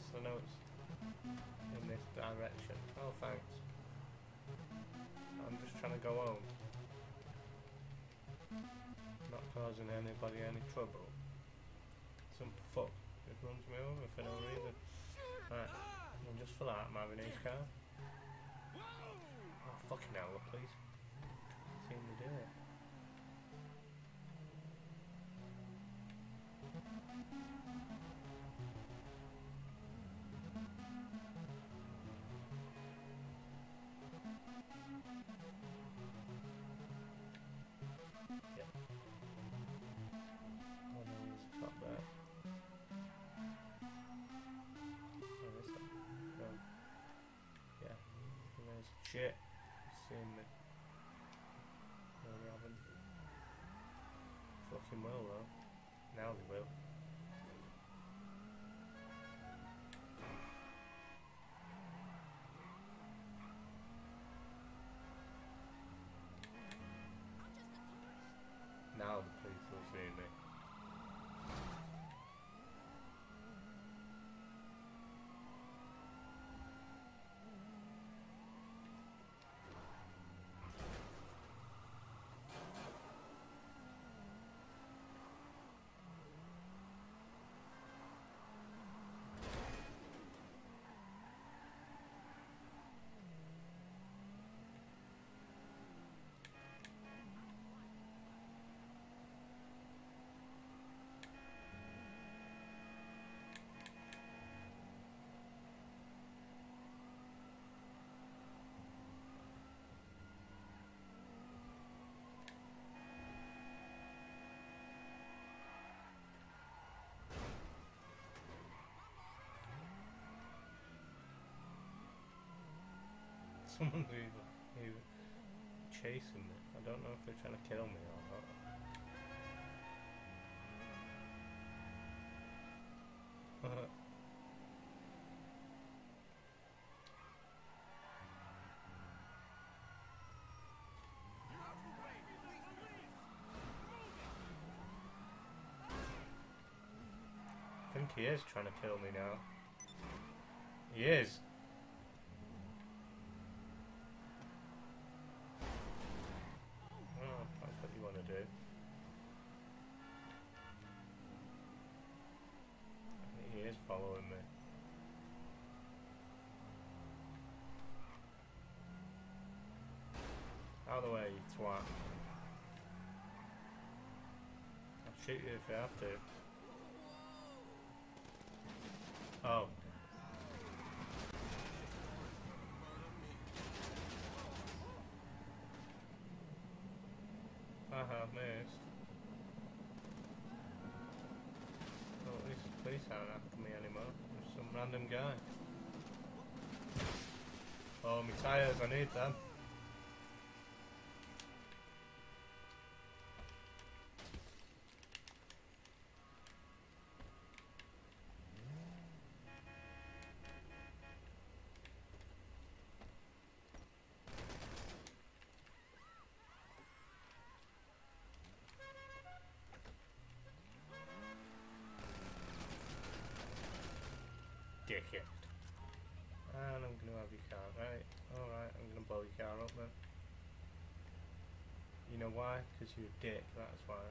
least I know it's in this direction. Oh, thanks. I'm just trying to go home. Not causing anybody any trouble. Some fuck just runs me over for no reason. Right, well just for that having his car. Oh fucking hell, please. Seem to do it. Thank you. The police Someone's either, either chasing me. I don't know if they're trying to kill me or not. I think he is trying to kill me now. He is. Oh, that's what you want to do. He is following me. Of the way, you twat. I'll shoot you if you have to. Oh. Haha, missed. Well, at least the police aren't after me anymore. There's some random guy. Oh, my tyres, I need them. Dickhead. And I'm gonna have your car, right? Alright, I'm gonna blow your car up then. You know why? Because you're a dick, that's why.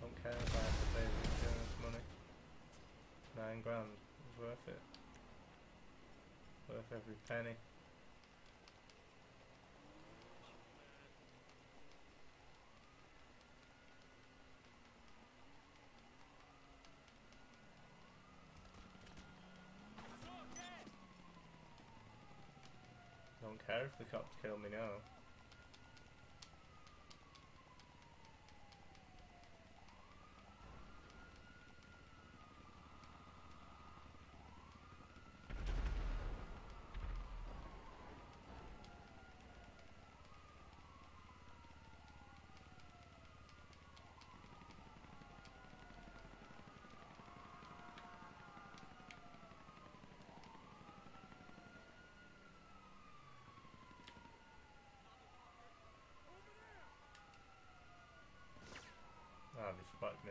Don't care if I have to pay the insurance money. Nine grand was worth it. Worth every penny. Don't care if the cops kill me now.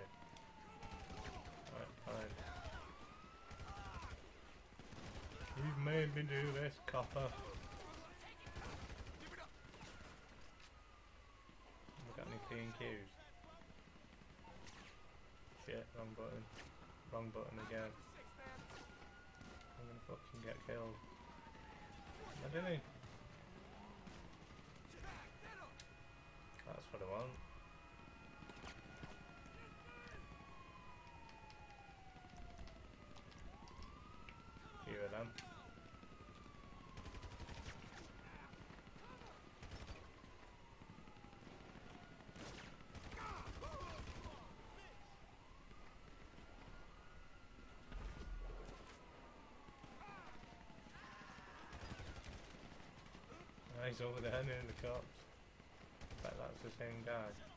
Alright, fine. You've made me do this, copper. Look any P and Qs. Shit, wrong button. Wrong button again. I'm gonna fucking get killed. I didn't. That's what I want. Ah, He's over there near the cops. Bet that's the same guy.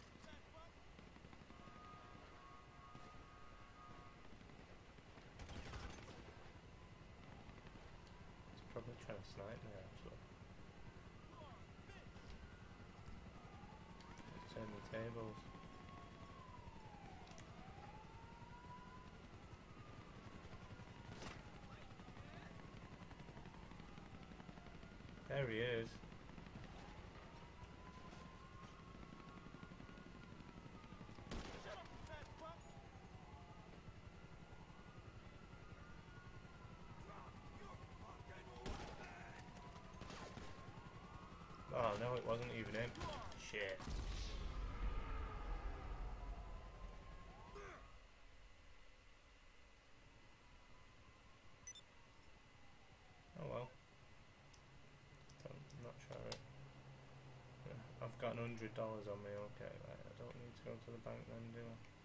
Trying to actually. Let's turn the tables. There he is. Oh no, it wasn't even him. Shit. Oh well. I'm not sure. I've got an hundred dollars on me. Okay, right, I don't need to go to the bank then, do I?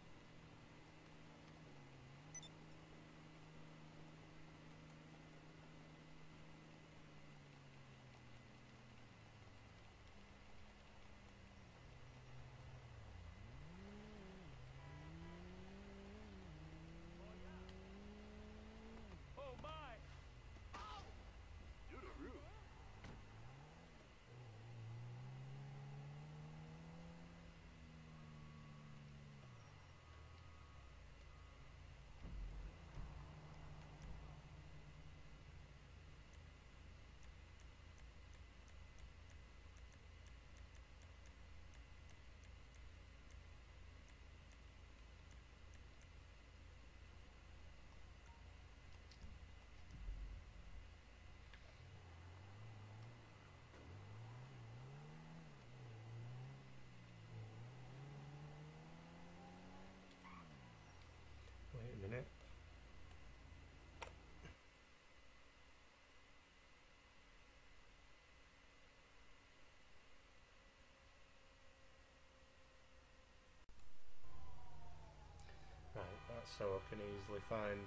So I can easily find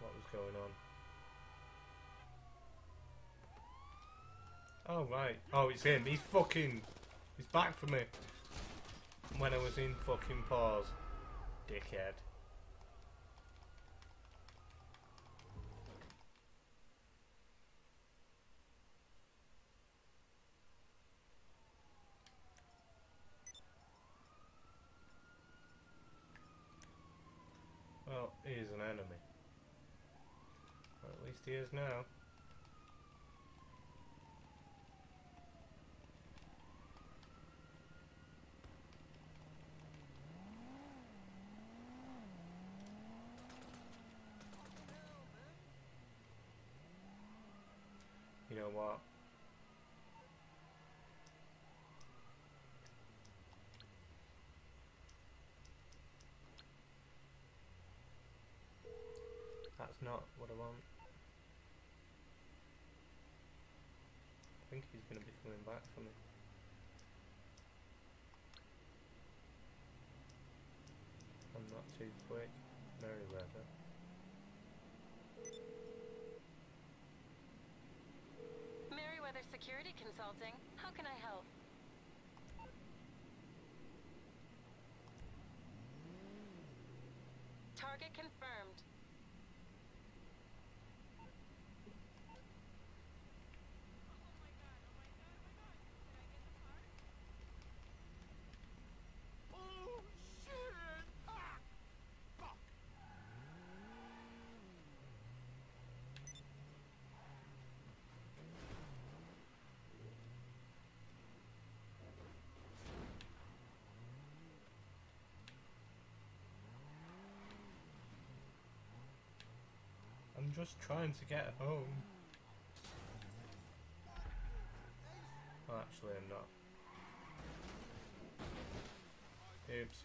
what was going on. Oh right. Oh it's him. He's fucking he's back for me. When I was in fucking pause. Dickhead. Well, he is an enemy. Or at least he is now. You know what? That's not what I want. I think he's going to be coming back for me. I'm not too quick. Merryweather. Merriweather Security Consulting. How can I help? Target confirmed. I'm just trying to get home. Well, actually, I'm not. Oops.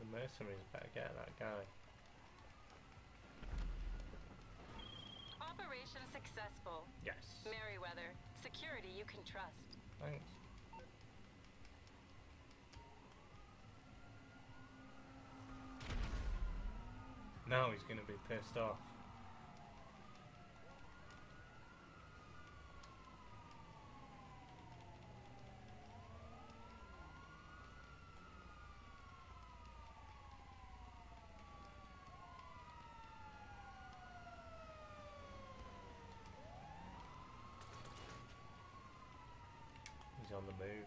The mercenaries better get that guy. Operation successful. Yes. Merryweather, security you can trust. Thanks. Now he's gonna be pissed off. He's on the move.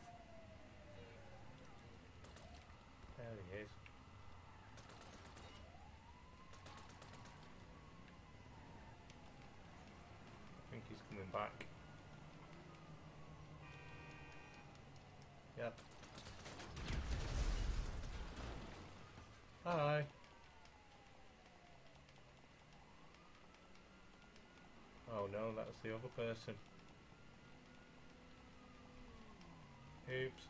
There he is. I think he's coming back. Yep. Hi. Oh no, that's the other person. Oops.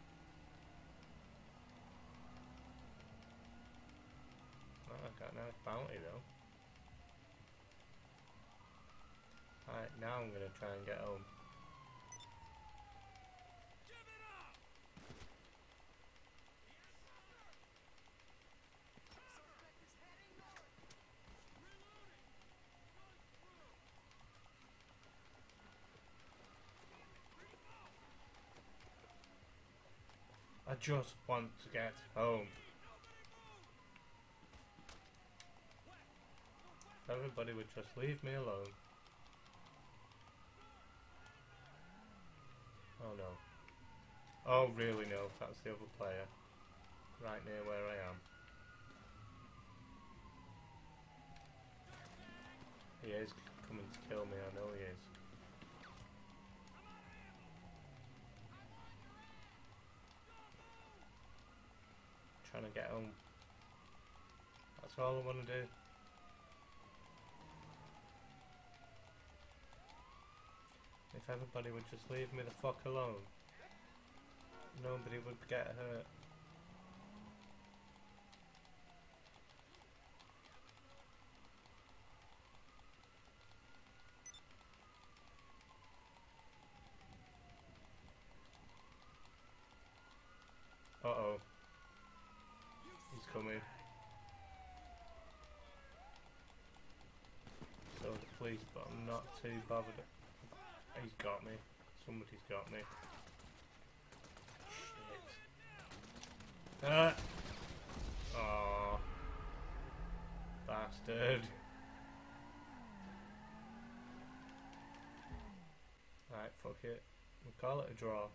I got a nice bounty though. Alright, now I'm gonna try and get home. I just want to get home. Everybody would just leave me alone. Oh no. Oh really no, that's the other player. Right near where I am. He is coming to kill me, I know he is. Trying to get home. That's all I want to do. If everybody would just leave me the fuck alone, nobody would get hurt. Uh oh. He's coming. So the police, but I'm not too bothered. He's got me. Somebody's got me. Shit. Ah! Aw. Bastard. Right, fuck it. We'll call it a draw.